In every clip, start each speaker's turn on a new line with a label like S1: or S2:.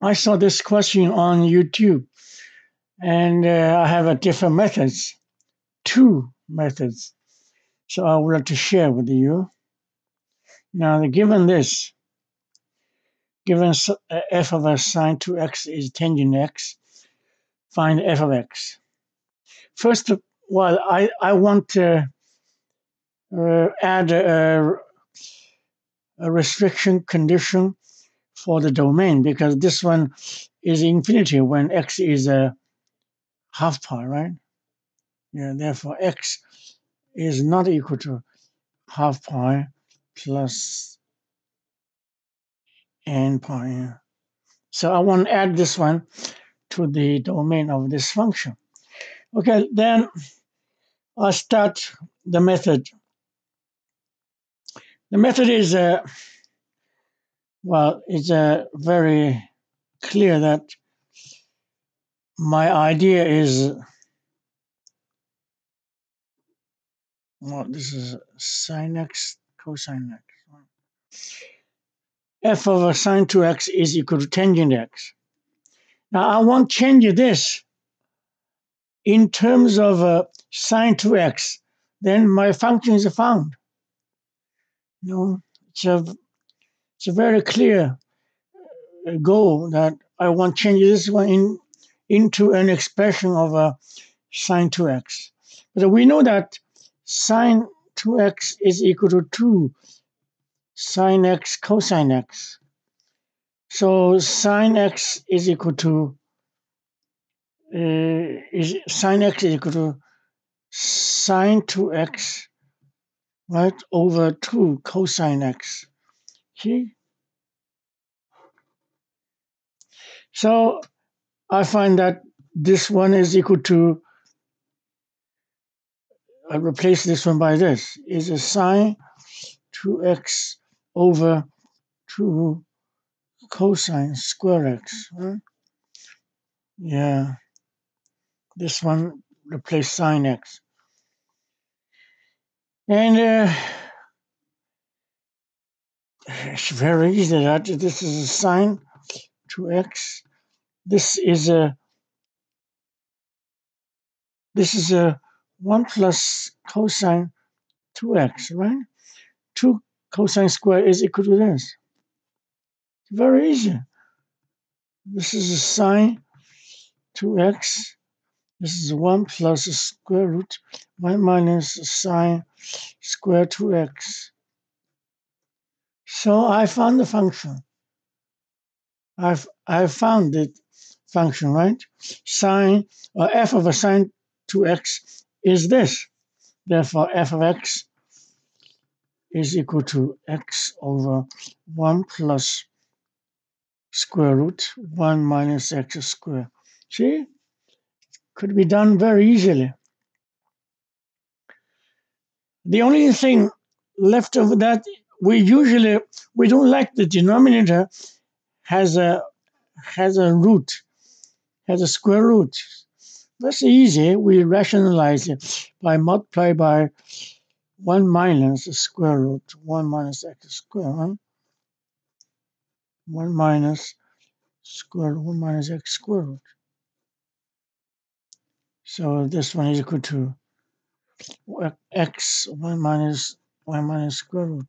S1: I saw this question on YouTube, and uh, I have a different methods, two methods. So I would like to share with you. Now, given this, given uh, f of x sine 2x is tangent x, find f of x. First of all, I, I want to uh, add a, a restriction condition for the domain because this one is infinity when x is a half pi, right? Yeah, therefore x is not equal to half pi plus n pi. So I want to add this one to the domain of this function. Okay, then I start the method. The method is uh, well, it's uh, very clear that my idea is well, this is sine x cosine x. f over sine 2x is equal to tangent x. Now I want to change this in terms of uh, sine 2x. Then my function is found. You know, it's a, it's a very clear uh, goal that I want to change this one in, into an expression of a sine 2x. But we know that sine 2x is equal to 2 sine x cosine x. So sine x is equal to uh, is sine x is equal to sine 2x right over 2 cosine x. See? So I find that this one is equal to I replace this one by this is a sine 2x over 2 cosine square x. Yeah, this one replace sine x. And uh, it's very easy that this is a sine 2x. This is a this is a 1 plus cosine 2x, right? 2 cosine square is equal to this. Very easy. This is a sine 2x. This is 1 plus square root 1 minus sine square 2x. So I found the function. I've I found the function, right? Sine or f of a sine 2x is this. Therefore, f of x is equal to x over 1 plus square root 1 minus x squared. See? Could be done very easily. The only thing left of that, we usually we don't like the denominator has a has a root, has a square root. That's easy. We rationalize it by multiply by 1 minus the square root, 1 minus x squared, right? 1 minus square root, 1 minus x square root. So this one is equal to uh, x 1 minus 1 minus square root.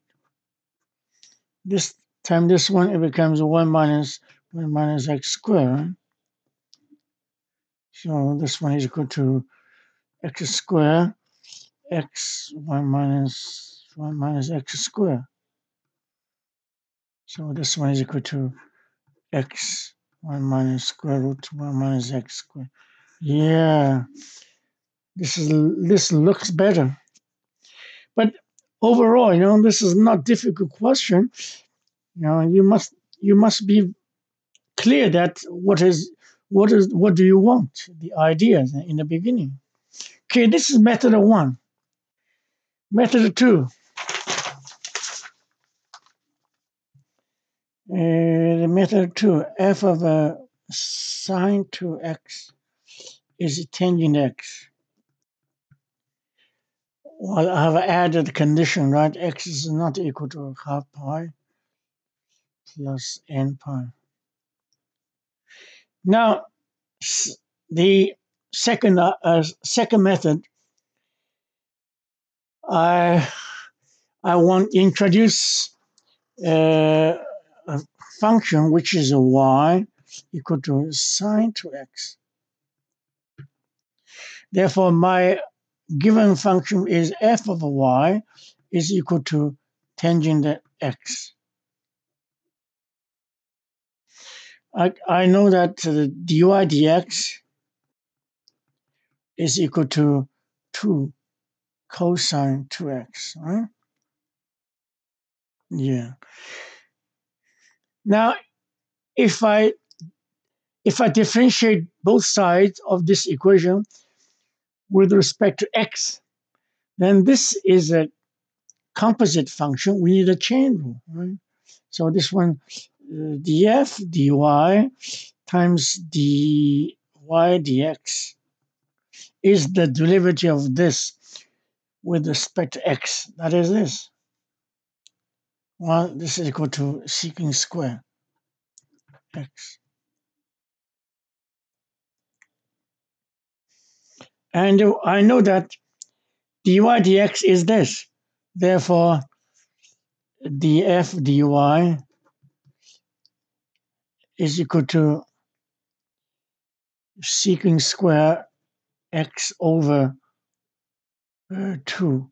S1: This time this one it becomes 1 minus 1 minus x squared. So this one is equal to x squared x 1 minus 1 minus x squared. So this one is equal to x 1 minus square root 1 minus x squared. Yeah, this is this looks better. Overall, you know, this is not difficult question. You know, you must you must be clear that what is what is what do you want? The ideas in the beginning. Okay, this is method one. Method two. Uh, the method two, f of a sine 2x is tangent x. Well, I have added condition, right? x is not equal to half pi plus n pi. Now, the second uh, uh, second method, I I want to introduce uh, a function which is a y equal to sine 2x. Therefore, my given function is f of y is equal to tangent at x. I, I know that the dy dx is equal to 2 cosine 2x, right? Yeah. Now, if I if I differentiate both sides of this equation with respect to x, then this is a composite function. We need a chain rule, right? So this one, uh, df dy times dy dx is the derivative of this with respect to x. That is this. Well, this is equal to secant square x. And I know that dy dx is this. Therefore, df dy is equal to secant square x over uh, 2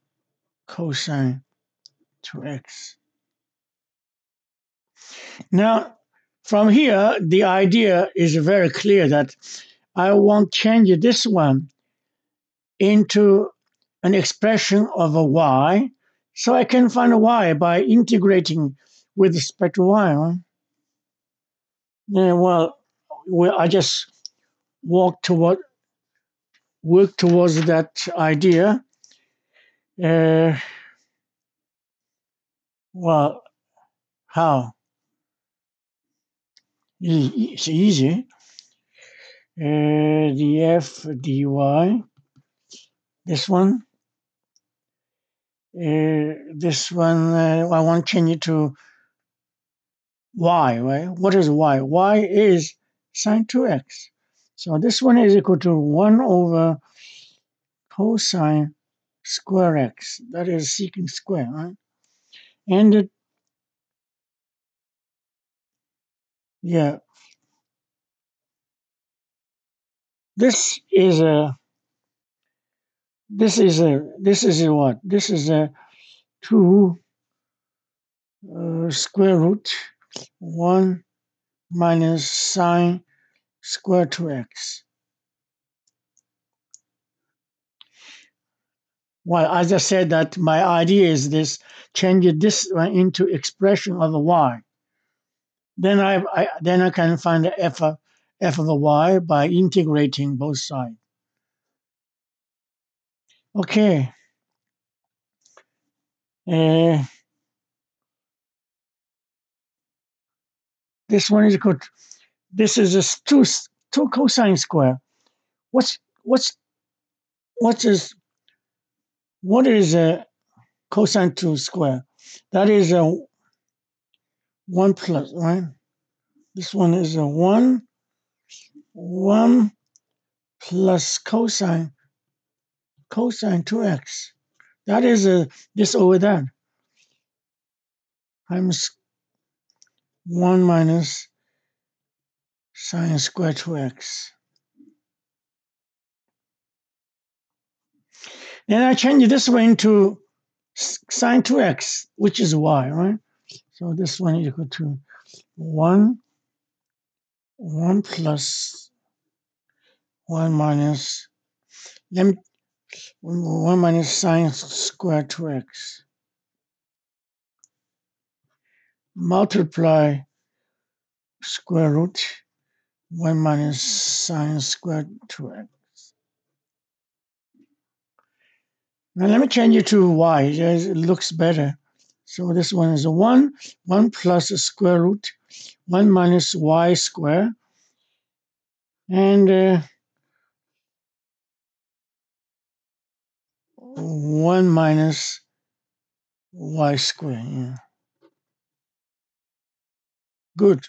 S1: cosine 2x. Now, from here, the idea is very clear that I want to change this one into an expression of a y, so I can find a y by integrating with respect to y. Yeah, well, well, I just walk toward, work towards that idea. Uh, well, how? It's easy. Uh, df dy, this one. Uh, this one, uh, I want to change it to y, right? What is y? y is sine 2x. So this one is equal to 1 over cosine square x. That is secant square, right? And it, yeah, this is a, this is a, this is a what? This is a 2 uh, square root 1 minus sine square 2x. Well, as I said that my idea is this, change this one into expression of y. Then I, I then I can find the f of, f of y by integrating both sides. Okay. Uh, this one is. To, this is a two two cosine square. What's what's what is what is a cosine two square? That is a one plus right. This one is a one one plus cosine cosine two x. That is a this over that times 1 minus sine square 2x. Then I change this one into sine 2x, which is y, right? So this one is equal to 1, 1 plus 1 minus, let me, 1 minus sine square 2x. multiply square root 1 minus sine squared 2x. Now let me change it to y. It looks better. So this one is a 1, 1 plus square root 1 minus y square. And uh, 1 minus y square. Yeah. Good.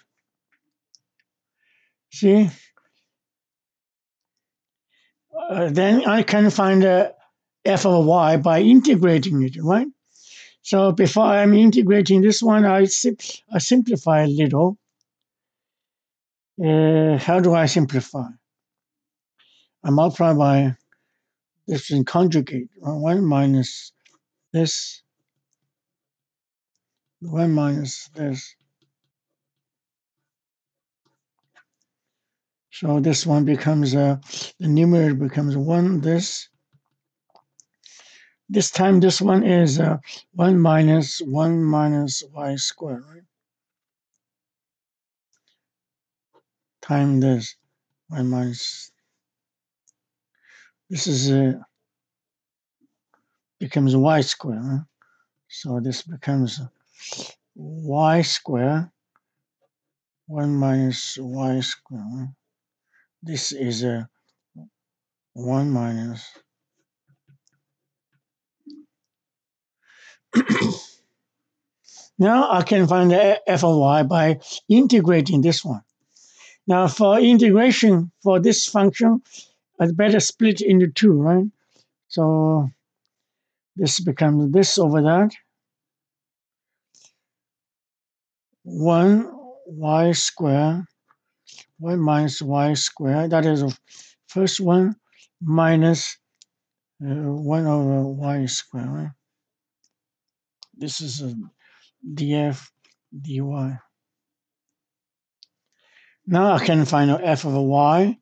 S1: See, uh, then I can find uh, f of y by integrating it, right? So before I'm integrating this one, I, sim- I simplify a little. Uh, how do I simplify? I multiply by this in conjugate, 1 minus this, 1 minus this. So this one becomes, uh, the numerator becomes 1, this. This time this one is uh, 1 minus 1 minus y squared, right? Time this, 1 minus, this is, uh, becomes y square. right? So this becomes y square 1 minus y square. Right? This is a 1 minus now I can find the f of y by integrating this one. Now for integration for this function, I'd better split into two, right? So this becomes this over that. 1 y square, 1 minus y square, that is first one, minus uh, 1 over y square, right? This is a df dy. Now I can find out f of y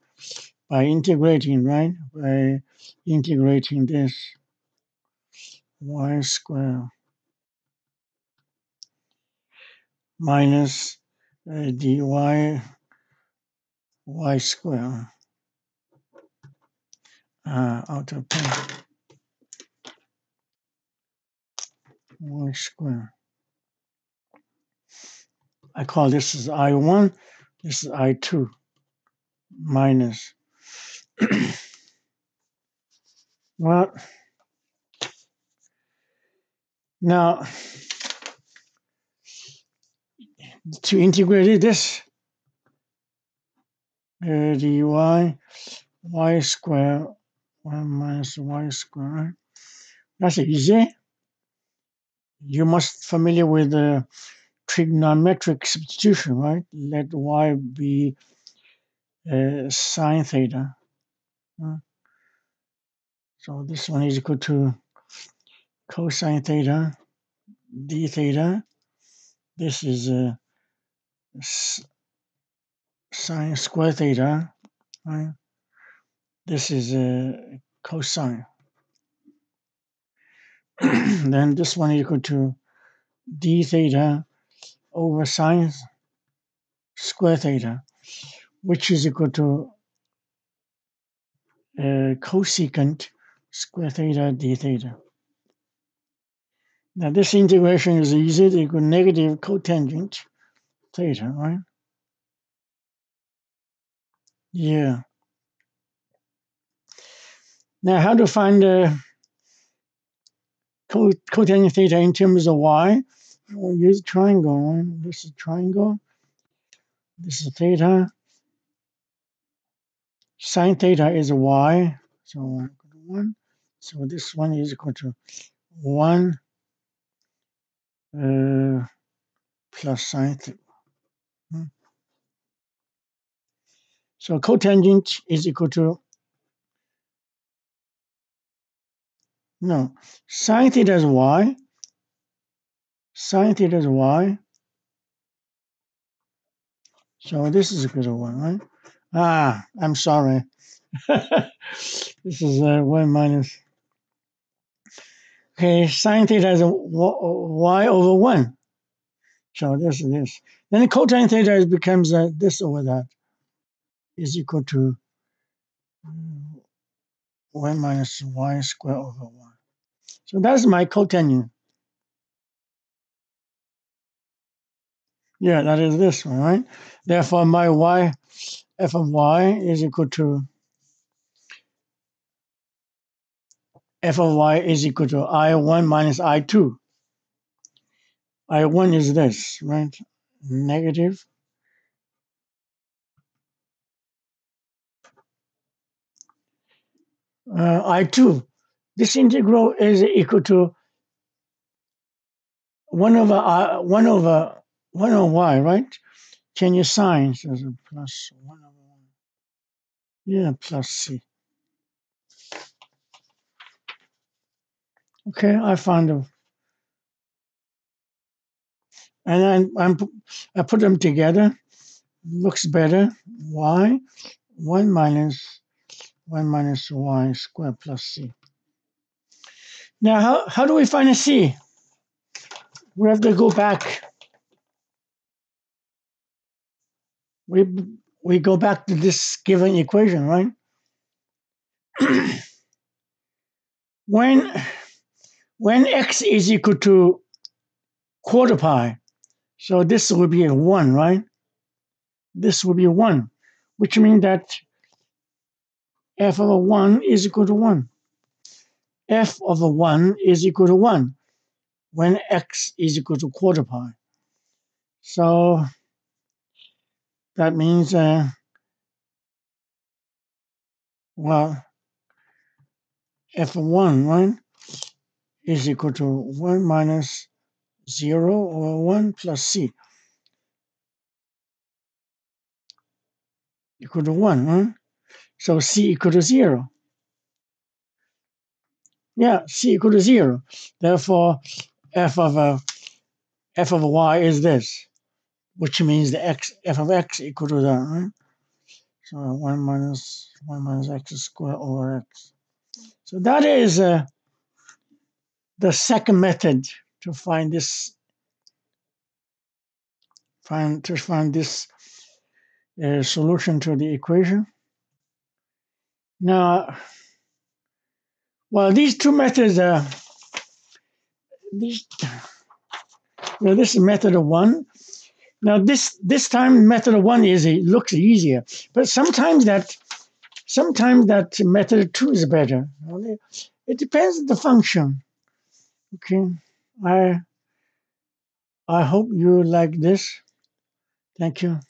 S1: by integrating, right? By integrating this y square minus uh, dy y square uh, out of pen. y square. I call this is I1, this is I2 minus. well, now to integrate this, uh, dy y square 1 minus y square. That's easy. You must familiar with the trigonometric substitution, right? Let y be uh, sine theta. So this one is equal to cosine theta d theta. This is uh, sine square theta, right? This is uh, cosine. then this one is equal to d theta over sine square theta, which is equal to uh, cosecant square theta d theta. Now this integration is easy equal negative cotangent theta, right? Yeah. Now how to find the cotangent theta in terms of y? We'll use triangle. Right? This is triangle. This is theta. Sine theta is y. So one. So this one is equal to one uh, plus sine theta. Hmm. So cotangent is equal to no sine theta is y. Sine theta is y. So this is equal to one, right? Ah, I'm sorry. this is uh, one minus. Okay, sine theta is y over one. So this is this. Then the cotangent theta becomes uh, this over that is equal to uh, 1 minus y squared over 1. So that's my cotangent. Yeah, that is this one, right? Therefore, my y, f of y is equal to f of y is equal to i1 minus i2. i1 is this, right? Negative uh, I2. This integral is equal to 1 over I, 1 over 1 over y, right? Can you sign? It's a plus 1 over 1. Yeah, plus c. Okay, I found them. And then I'm, I put them together. Looks better. y, 1 minus 1 minus y squared plus c. Now, how, how do we find a c? We have to go back. We, we go back to this given equation, right? when, when x is equal to quarter pi, so this will be a 1, right? This will be 1, which means that f of a 1 is equal to 1. f of a 1 is equal to 1 when x is equal to quarter pi. So that means, uh, well, f of 1, right, is equal to 1 minus 0 or 1 plus c equal to 1, right? So c equal to 0. Yeah, c equal to 0. Therefore, f of f of y is this, which means the x f of x equal to that, right? So 1 minus 1 minus x squared over x. So that is uh, the second method to find this find to find this uh, solution to the equation. Now, well, these two methods are these. Well, this is method of one. Now, this this time method one is it looks easier, but sometimes that sometimes that method two is better. It depends on the function. Okay, I I hope you like this. Thank you.